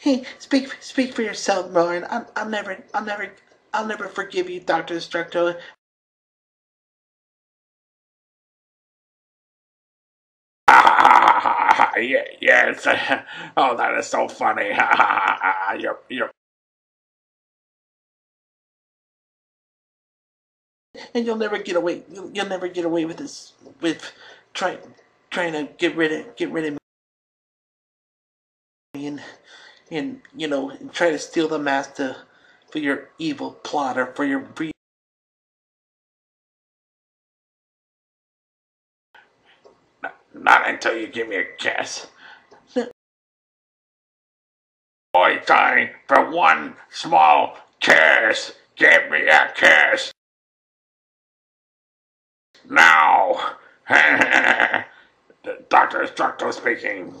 Hey, speak speak for yourself, Lauren. I'll, I'll never, I'll never, I'll never forgive you, Doctor Destructo. yes. Oh, that is so funny. you're, you're and you'll never get away. You'll, you'll never get away with this. With trying, trying to get rid of, get rid of me, and and you know, try to steal the master for your evil plot or for your breed. not until you give me a kiss. Boy, dying for one small kiss. Give me a kiss. Now. Dr. Destructo speaking.